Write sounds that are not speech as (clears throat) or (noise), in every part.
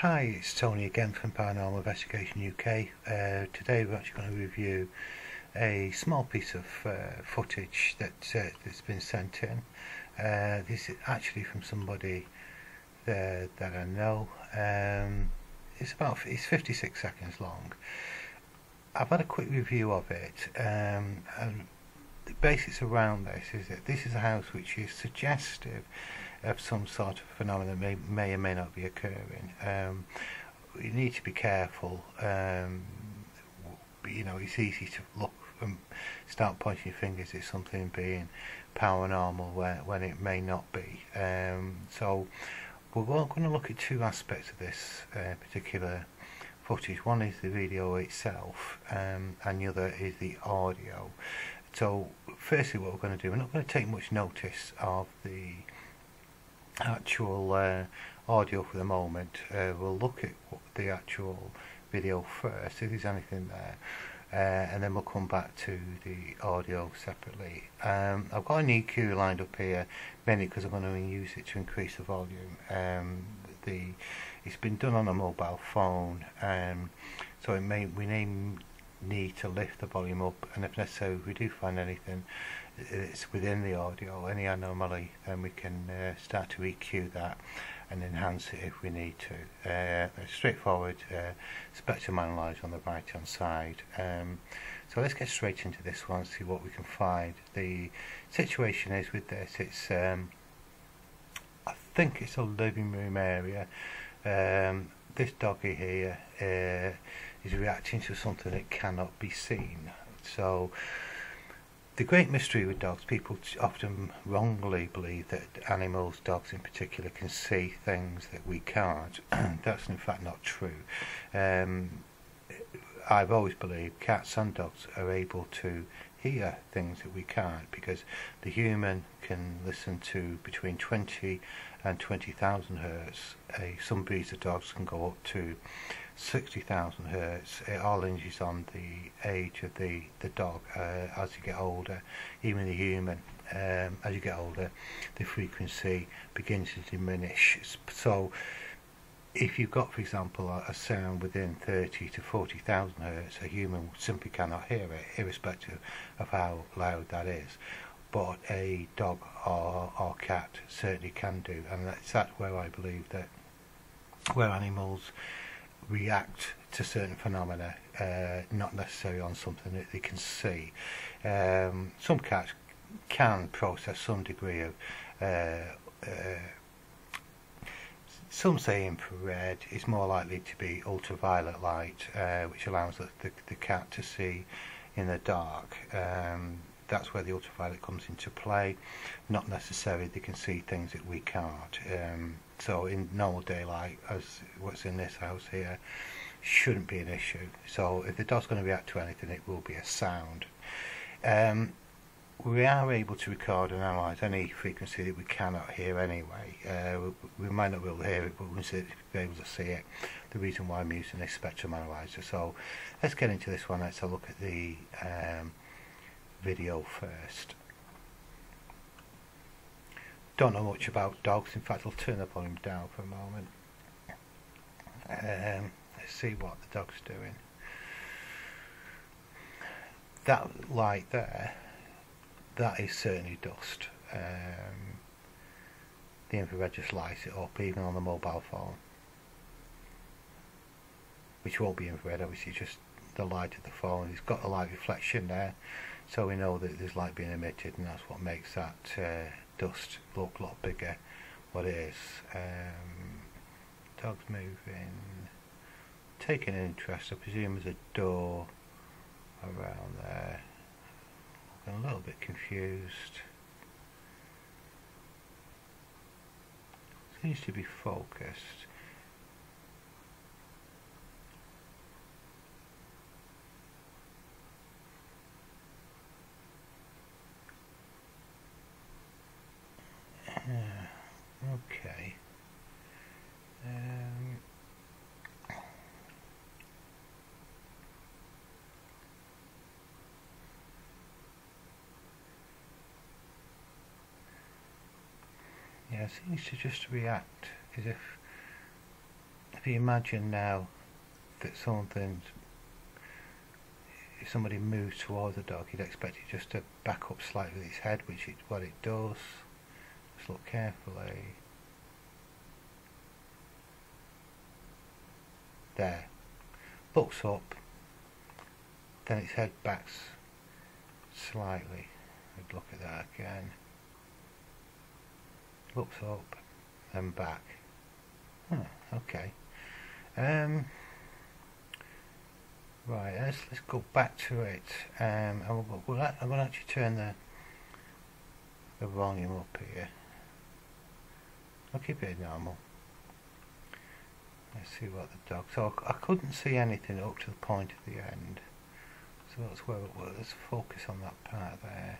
Hi, it's Tony again from Paranormal Investigation UK. Uh, today we're actually going to review a small piece of uh, footage that, uh, that's been sent in. Uh, this is actually from somebody that I know. Um, it's about it's 56 seconds long. I've had a quick review of it, um, and the basics around this is that this is a house which is suggestive of some sort of phenomenon that may, may or may not be occurring. Um, you need to be careful. Um, you know, it's easy to look and start pointing fingers at something being paranormal where, when it may not be. Um, so we're going to look at two aspects of this uh, particular footage. One is the video itself, um, and the other is the audio. So, firstly, what we're going to do, we're not going to take much notice of the actual uh, audio for the moment. Uh, we'll look at the actual video first, if there's anything there, uh, and then we'll come back to the audio separately. Um, I've got an EQ lined up here, mainly because I'm going to use it to increase the volume. Um, the It's been done on a mobile phone, um, so it may we may need to lift the volume up, and if necessary, we do find anything it's within the audio, any anomaly, then we can uh, start to EQ that and enhance it if we need to. Uh, straightforward uh, spectrum analyzer on the right hand side. Um, so let's get straight into this one, see what we can find. The situation is with this, it's um, I think it's a living room area. Um, this doggy here uh, is reacting to something that cannot be seen. So the great mystery with dogs, people often wrongly believe that animals, dogs in particular, can see things that we can't. (clears throat) That's in fact not true. Um, I've always believed cats and dogs are able to hear things that we can't because the human can listen to between 20 and 20,000 hertz. Uh, some breeds of dogs can go up to 60,000 hertz. It all hinges on the age of the, the dog uh, as you get older, even the human. Um, as you get older, the frequency begins to diminish. So, if you've got, for example, a, a sound within 30 to 40,000 hertz, a human simply cannot hear it, irrespective of how loud that is. But a dog or, or cat certainly can do, and that's, that's where I believe that where animals react to certain phenomena, uh, not necessarily on something that they can see. Um, some cats can process some degree of uh, uh, some say infrared is more likely to be ultraviolet light, uh, which allows the, the, the, cat to see in the dark. Um, that's where the ultraviolet comes into play. Not necessarily they can see things that we can't. Um, so in normal daylight, as what's in this house here, shouldn't be an issue. So if the dog's going to react to anything, it will be a sound. Um, we are able to record and analyse any frequency that we cannot hear anyway. Uh, we, we, might not be able to hear it, but we'll be able to see it. The reason why I'm using this spectrum analyzer. So let's get into this one. Let's have a look at the um, video first. Don't know much about dogs, in fact I'll turn the volume down for a moment. Um, let's see what the dog's doing. That light there, that is certainly dust. Um, the infrared just lights it up even on the mobile phone. Which won't be infrared obviously, just the light of the phone. It's got a light reflection there so we know that there's light being emitted and that's what makes that uh, dust look a lot bigger. What it is um, dogs moving. Taking interest I presume there's a door around there. Looking a little bit confused. Seems to be focused okay. Um, yeah, it seems to just react as if if you imagine now that something, if somebody moves towards the dog, you'd expect it just to back up slightly with its head, which is what it does. Just look carefully. There. Looks up, then its head backs slightly. We'd look at that again. Looks up, and back. Hmm, okay. Um, right, let's let's go back to it. Um, and we'll, we'll, I'm going to actually turn the the volume up here. I'll keep it normal. Let's see what the dog. So I couldn't see anything up to the point of the end. So that's where well, let's focus on that part there.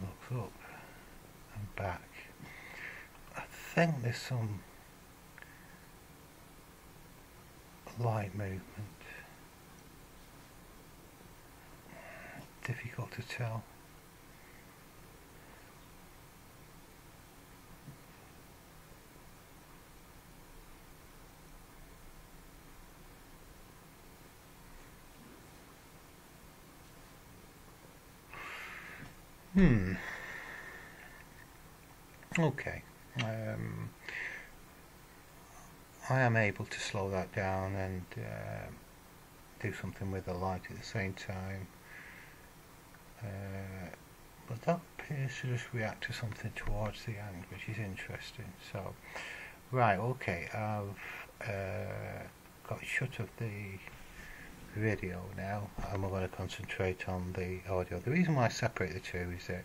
looks up and back. I think there's some light movement. Difficult to tell. Hmm. Okay. Um, I am able to slow that down and uh, do something with the light at the same time. Uh, but that appears to just react to something towards the end, which is interesting. So, right, okay, I've uh, got shut of the video now and we're going to concentrate on the audio. The reason why I separate the two is that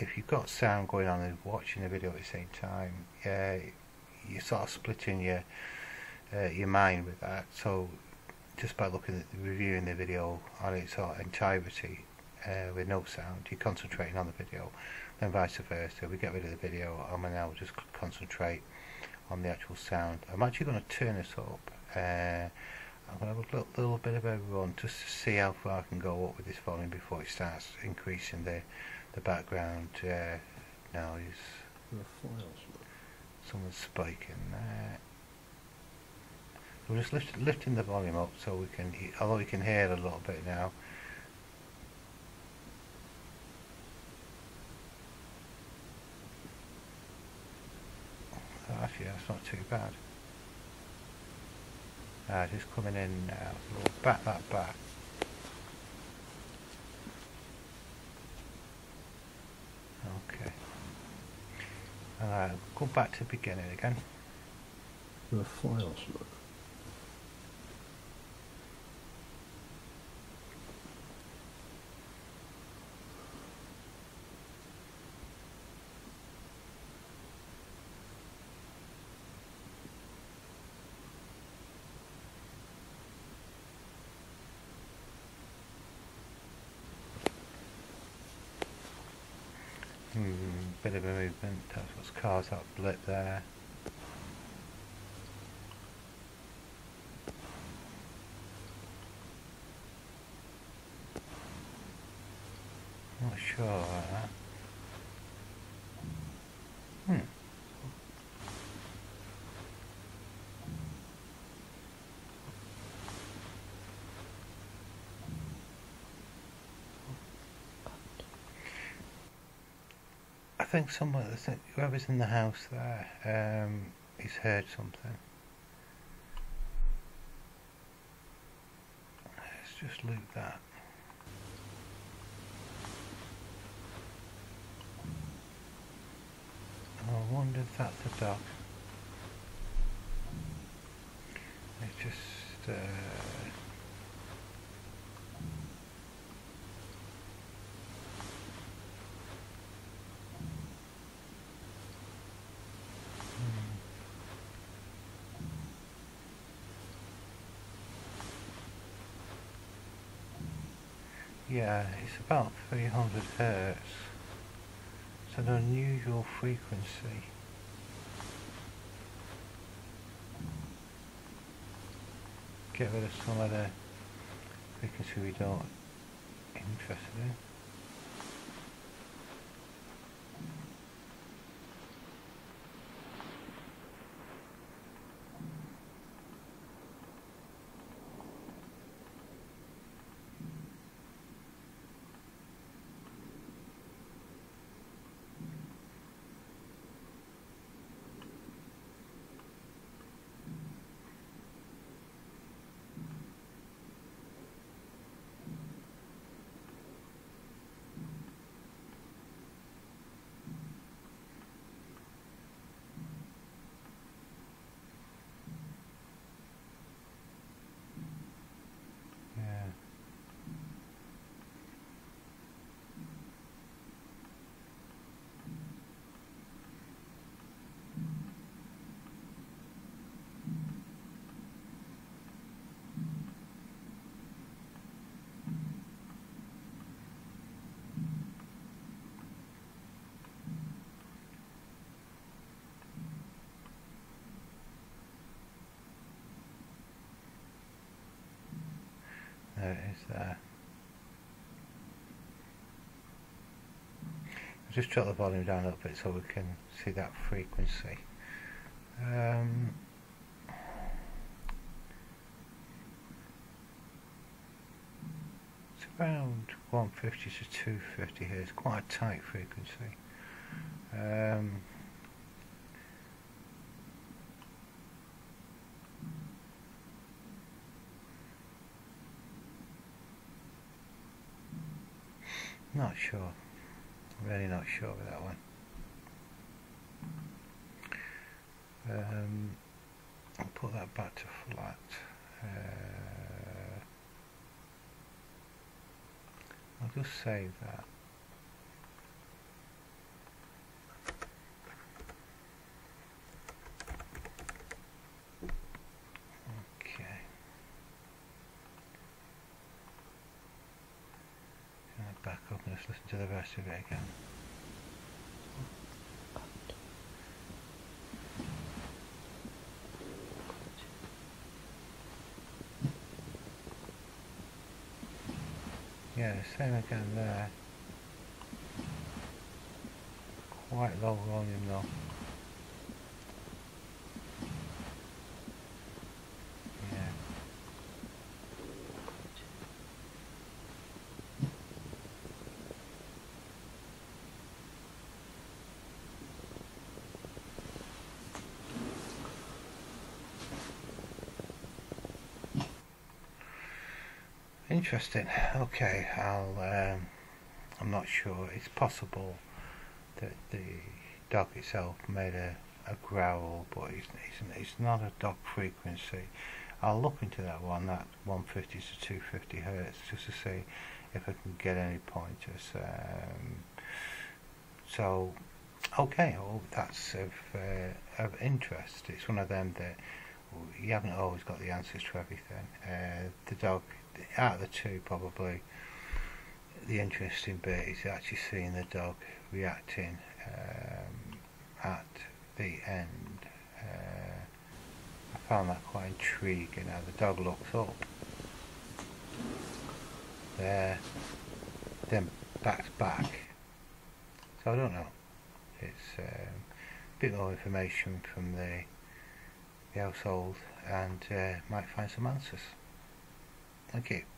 if you've got sound going on and watching the video at the same time, uh, you're sort of splitting your uh, your mind with that. So just by looking at the, reviewing the video on its entirety uh, with no sound, you're concentrating on the video. Then vice versa, we get rid of the video and we now just concentrate on the actual sound. I'm actually going to turn this up. Uh, I'm going to have a little, little bit of a run just to see how far I can go up with this volume before it starts increasing the the background uh, noise. Someone's spiking there. We're just lift, lifting the volume up so we can, although we can hear a little bit now. Actually, that's not too bad. Uh, just coming in now. We'll back that back. Okay. Uh, go back to the beginning again. The files look. Hmm, bit of a movement. That's what's caused that lit there. Not sure about that. Hmm. I think someone, whoever's in the house there, um, he's heard something. Let's just loot that. I wonder if that's a dog. It's just, uh, Yeah, it's about 300 hertz. It's an unusual frequency. Get rid of some of the frequency we don't interested in. Yeah. There it is there. I'll just drop the volume down a little bit so we can see that frequency. Um, it's around 150 to 250 here. It's quite a tight frequency. Um, Not sure. Really not sure with that one. Um, I'll put that back to flat. Uh, I'll just save that. Okay. Gonna back up and just listen to the rest of it again. Yeah, same again there. Quite low volume though. Yeah. Interesting. Okay, I'll. Um, I'm not sure. It's possible that the dog itself made a, a growl, but it's, it's it's not a dog frequency. I'll look into that one, that 150 to 250 hertz, just to see if I can get any pointers. Um, so, okay, well, that's of uh, of interest. It's one of them that you haven't always got the answers to everything. Uh, the dog, out of the two, probably the interesting bit is actually seeing the dog reacting um, at the end. Uh, I found that quite intriguing. How the dog looks up there, then backs back. So I don't know. It's um, a bit more information from the the household and uh, might find some answers. You.